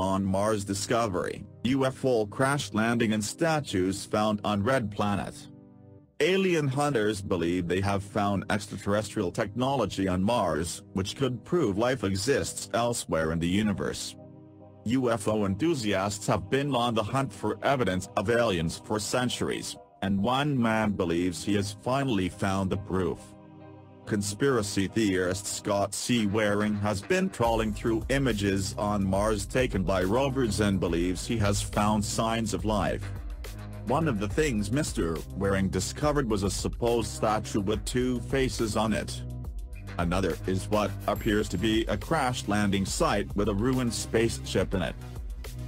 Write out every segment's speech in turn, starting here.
on Mars discovery, UFO crash landing and statues found on Red Planet. Alien hunters believe they have found extraterrestrial technology on Mars, which could prove life exists elsewhere in the universe. UFO enthusiasts have been on the hunt for evidence of aliens for centuries, and one man believes he has finally found the proof. Conspiracy theorist Scott C. Waring has been trawling through images on Mars taken by rovers and believes he has found signs of life. One of the things Mr. Waring discovered was a supposed statue with two faces on it. Another is what appears to be a crash landing site with a ruined spaceship in it.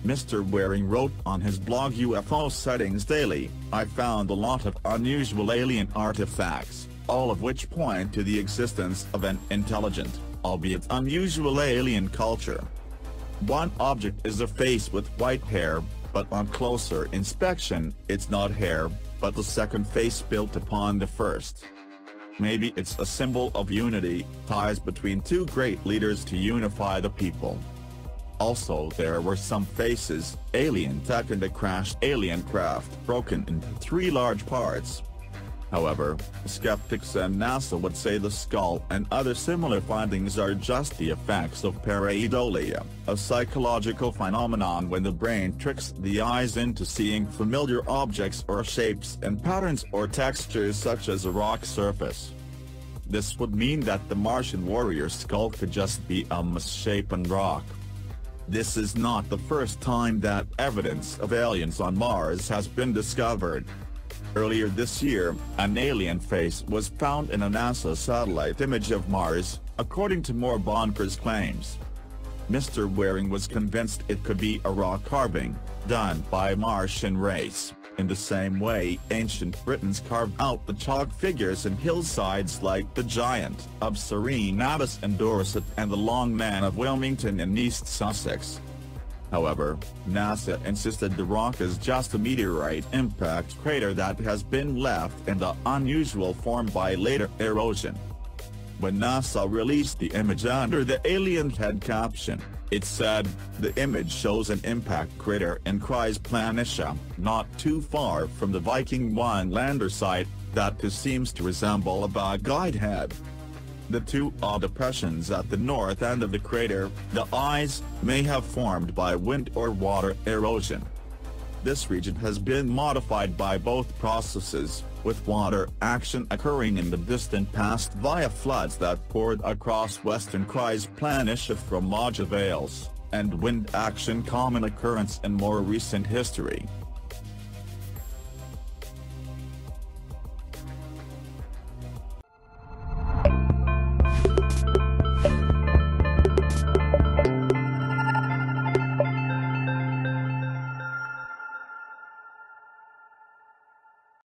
Mr. Waring wrote on his blog UFO Sightings Daily, I found a lot of unusual alien artifacts all of which point to the existence of an intelligent, albeit unusual alien culture. One object is a face with white hair, but on closer inspection, it's not hair, but the second face built upon the first. Maybe it's a symbol of unity, ties between two great leaders to unify the people. Also there were some faces, alien tech and a crashed alien craft broken into three large parts, However, skeptics and NASA would say the skull and other similar findings are just the effects of pareidolia, a psychological phenomenon when the brain tricks the eyes into seeing familiar objects or shapes and patterns or textures such as a rock surface. This would mean that the Martian warrior skull could just be a misshapen rock. This is not the first time that evidence of aliens on Mars has been discovered. Earlier this year, an alien face was found in a NASA satellite image of Mars, according to more bonkers claims. Mr. Waring was convinced it could be a rock carving, done by a Martian race, in the same way ancient Britons carved out the chalk figures in hillsides like the Giant of Cerne Abbas in Dorset and the Long Man of Wilmington in East Sussex. However, NASA insisted the rock is just a meteorite impact crater that has been left in the unusual form by later erosion. When NASA released the image under the alien head caption, it said, the image shows an impact crater in Chryse Planitia, not too far from the Viking 1 lander site, that seems to resemble a bug-eyed head. The two are depressions at the north end of the crater, the eyes, may have formed by wind or water erosion. This region has been modified by both processes, with water action occurring in the distant past via floods that poured across western Chryse Planitia from Maja Valles, and wind action common occurrence in more recent history.